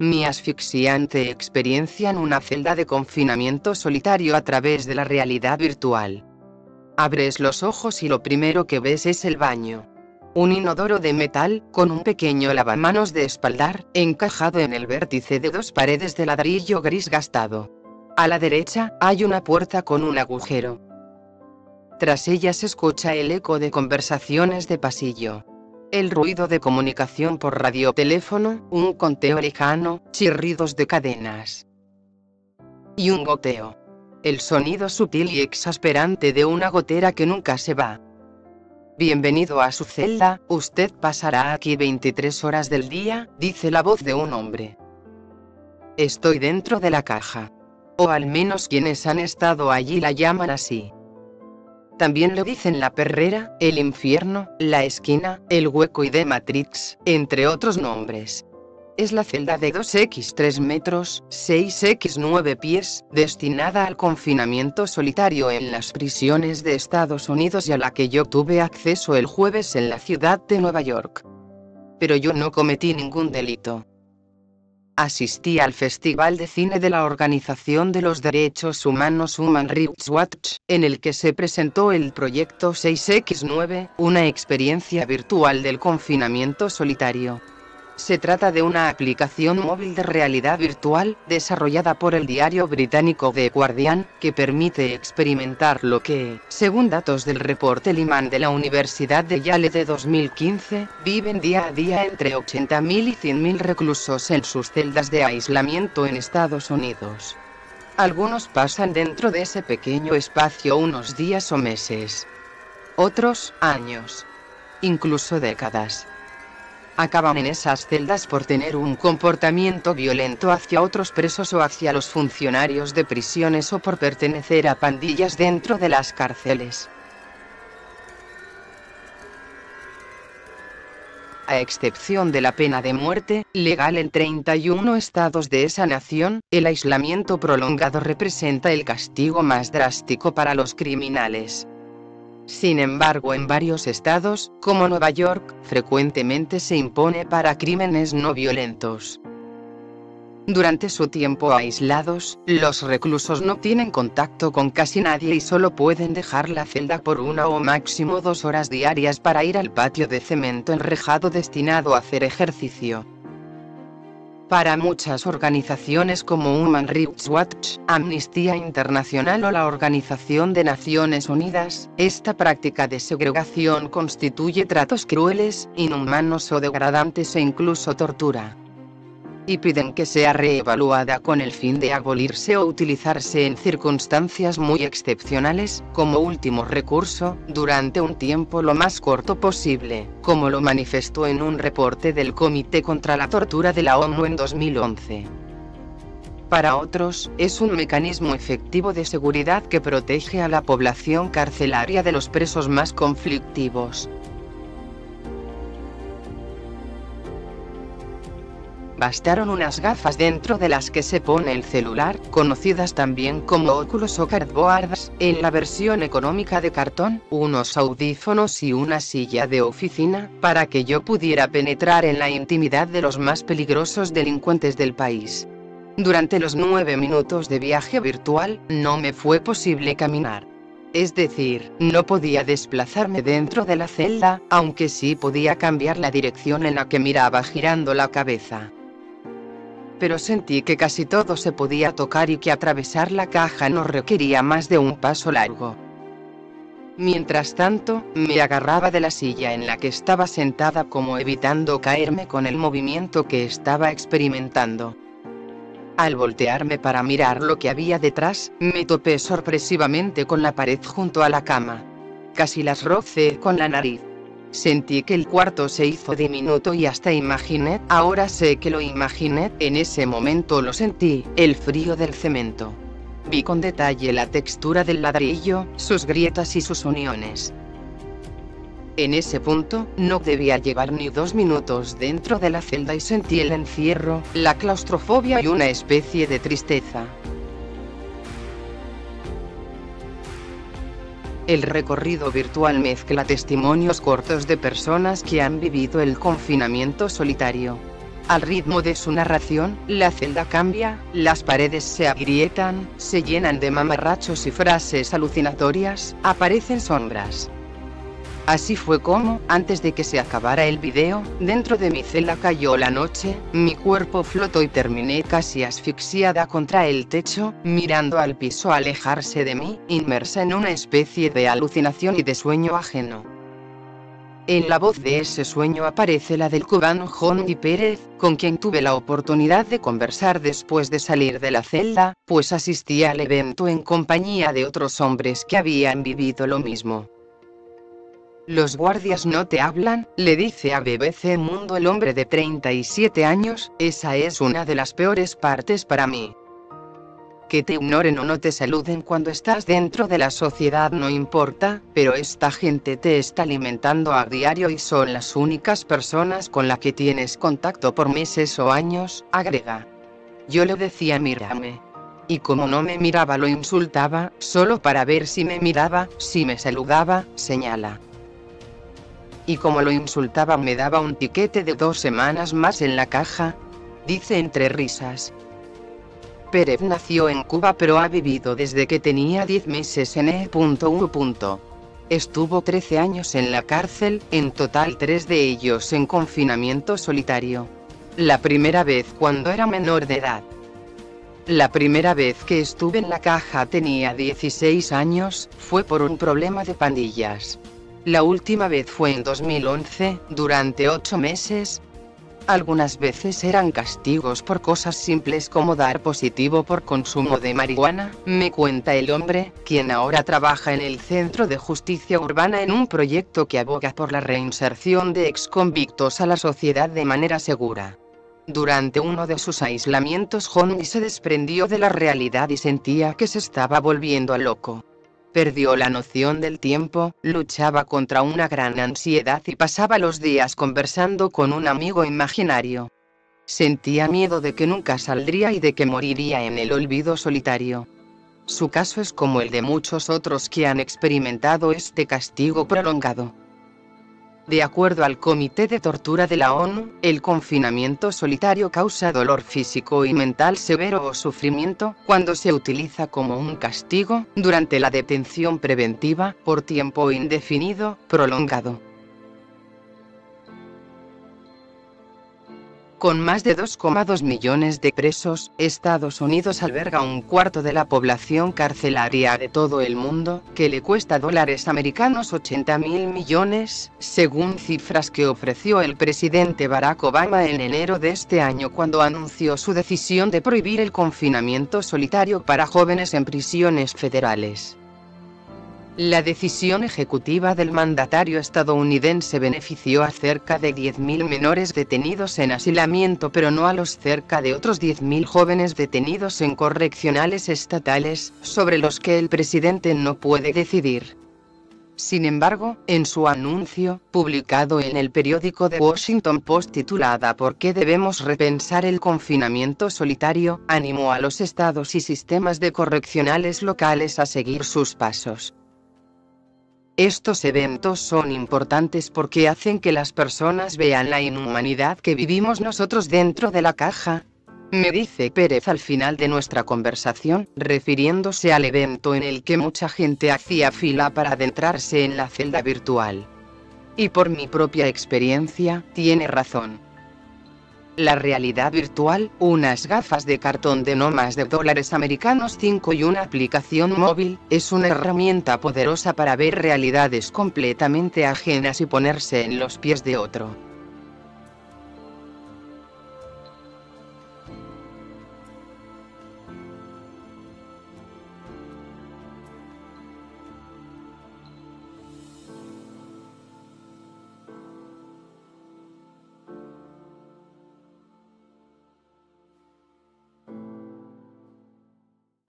Mi asfixiante experiencia en una celda de confinamiento solitario a través de la realidad virtual. Abres los ojos y lo primero que ves es el baño. Un inodoro de metal, con un pequeño lavamanos de espaldar, encajado en el vértice de dos paredes de ladrillo gris gastado. A la derecha, hay una puerta con un agujero. Tras ella se escucha el eco de conversaciones de pasillo. El ruido de comunicación por radioteléfono, un conteo lejano, chirridos de cadenas. Y un goteo. El sonido sutil y exasperante de una gotera que nunca se va. Bienvenido a su celda, usted pasará aquí 23 horas del día, dice la voz de un hombre. Estoy dentro de la caja. O al menos quienes han estado allí la llaman así. También lo dicen la perrera, el infierno, la esquina, el hueco y de Matrix, entre otros nombres. Es la celda de 2x3 metros, 6x9 pies, destinada al confinamiento solitario en las prisiones de Estados Unidos y a la que yo tuve acceso el jueves en la ciudad de Nueva York. Pero yo no cometí ningún delito. Asistí al Festival de Cine de la Organización de los Derechos Humanos Human Rights Watch, en el que se presentó el proyecto 6X9, una experiencia virtual del confinamiento solitario. Se trata de una aplicación móvil de realidad virtual, desarrollada por el diario británico The Guardian, que permite experimentar lo que, según datos del reporte Liman de la Universidad de Yale de 2015, viven día a día entre 80.000 y 100.000 reclusos en sus celdas de aislamiento en Estados Unidos. Algunos pasan dentro de ese pequeño espacio unos días o meses. Otros, años. Incluso décadas acaban en esas celdas por tener un comportamiento violento hacia otros presos o hacia los funcionarios de prisiones o por pertenecer a pandillas dentro de las cárceles. A excepción de la pena de muerte, legal en 31 estados de esa nación, el aislamiento prolongado representa el castigo más drástico para los criminales. Sin embargo, en varios estados, como Nueva York, frecuentemente se impone para crímenes no violentos. Durante su tiempo aislados, los reclusos no tienen contacto con casi nadie y solo pueden dejar la celda por una o máximo dos horas diarias para ir al patio de cemento enrejado destinado a hacer ejercicio. Para muchas organizaciones como Human Rights Watch, Amnistía Internacional o la Organización de Naciones Unidas, esta práctica de segregación constituye tratos crueles, inhumanos o degradantes e incluso tortura y piden que sea reevaluada con el fin de abolirse o utilizarse en circunstancias muy excepcionales, como último recurso, durante un tiempo lo más corto posible, como lo manifestó en un reporte del Comité contra la Tortura de la ONU en 2011. Para otros, es un mecanismo efectivo de seguridad que protege a la población carcelaria de los presos más conflictivos. Bastaron unas gafas dentro de las que se pone el celular, conocidas también como óculos o cardboards, en la versión económica de cartón, unos audífonos y una silla de oficina, para que yo pudiera penetrar en la intimidad de los más peligrosos delincuentes del país. Durante los nueve minutos de viaje virtual, no me fue posible caminar. Es decir, no podía desplazarme dentro de la celda, aunque sí podía cambiar la dirección en la que miraba girando la cabeza pero sentí que casi todo se podía tocar y que atravesar la caja no requería más de un paso largo. Mientras tanto, me agarraba de la silla en la que estaba sentada como evitando caerme con el movimiento que estaba experimentando. Al voltearme para mirar lo que había detrás, me topé sorpresivamente con la pared junto a la cama. Casi las rocé con la nariz. Sentí que el cuarto se hizo diminuto y hasta imaginé, ahora sé que lo imaginé, en ese momento lo sentí, el frío del cemento. Vi con detalle la textura del ladrillo, sus grietas y sus uniones. En ese punto, no debía llevar ni dos minutos dentro de la celda y sentí el encierro, la claustrofobia y una especie de tristeza. El recorrido virtual mezcla testimonios cortos de personas que han vivido el confinamiento solitario. Al ritmo de su narración, la celda cambia, las paredes se agrietan, se llenan de mamarrachos y frases alucinatorias, aparecen sombras. Así fue como, antes de que se acabara el video, dentro de mi celda cayó la noche, mi cuerpo flotó y terminé casi asfixiada contra el techo, mirando al piso alejarse de mí, inmersa en una especie de alucinación y de sueño ajeno. En la voz de ese sueño aparece la del cubano Johnny Pérez, con quien tuve la oportunidad de conversar después de salir de la celda, pues asistí al evento en compañía de otros hombres que habían vivido lo mismo. Los guardias no te hablan, le dice a BBC Mundo el hombre de 37 años, esa es una de las peores partes para mí que te ignoren o no te saluden cuando estás dentro de la sociedad no importa, pero esta gente te está alimentando a diario y son las únicas personas con las que tienes contacto por meses o años, agrega. Yo le decía mírame. Y como no me miraba lo insultaba, solo para ver si me miraba, si me saludaba, señala. Y como lo insultaba me daba un tiquete de dos semanas más en la caja, dice entre risas. Pérez nació en Cuba pero ha vivido desde que tenía 10 meses en E.U. Estuvo 13 años en la cárcel, en total 3 de ellos en confinamiento solitario. La primera vez cuando era menor de edad. La primera vez que estuve en la caja tenía 16 años, fue por un problema de pandillas. La última vez fue en 2011, durante 8 meses, algunas veces eran castigos por cosas simples como dar positivo por consumo de marihuana, me cuenta el hombre, quien ahora trabaja en el Centro de Justicia Urbana en un proyecto que aboga por la reinserción de exconvictos a la sociedad de manera segura. Durante uno de sus aislamientos Honey se desprendió de la realidad y sentía que se estaba volviendo a loco perdió la noción del tiempo, luchaba contra una gran ansiedad y pasaba los días conversando con un amigo imaginario. Sentía miedo de que nunca saldría y de que moriría en el olvido solitario. Su caso es como el de muchos otros que han experimentado este castigo prolongado. De acuerdo al Comité de Tortura de la ONU, el confinamiento solitario causa dolor físico y mental severo o sufrimiento, cuando se utiliza como un castigo, durante la detención preventiva, por tiempo indefinido, prolongado. Con más de 2,2 millones de presos, Estados Unidos alberga un cuarto de la población carcelaria de todo el mundo, que le cuesta dólares americanos 80 mil millones, según cifras que ofreció el presidente Barack Obama en enero de este año cuando anunció su decisión de prohibir el confinamiento solitario para jóvenes en prisiones federales. La decisión ejecutiva del mandatario estadounidense benefició a cerca de 10.000 menores detenidos en asilamiento pero no a los cerca de otros 10.000 jóvenes detenidos en correccionales estatales, sobre los que el presidente no puede decidir. Sin embargo, en su anuncio, publicado en el periódico The Washington Post titulada ¿Por qué debemos repensar el confinamiento solitario?, animó a los estados y sistemas de correccionales locales a seguir sus pasos. Estos eventos son importantes porque hacen que las personas vean la inhumanidad que vivimos nosotros dentro de la caja. Me dice Pérez al final de nuestra conversación, refiriéndose al evento en el que mucha gente hacía fila para adentrarse en la celda virtual. Y por mi propia experiencia, tiene razón. La realidad virtual, unas gafas de cartón de no más de dólares americanos 5 y una aplicación móvil, es una herramienta poderosa para ver realidades completamente ajenas y ponerse en los pies de otro.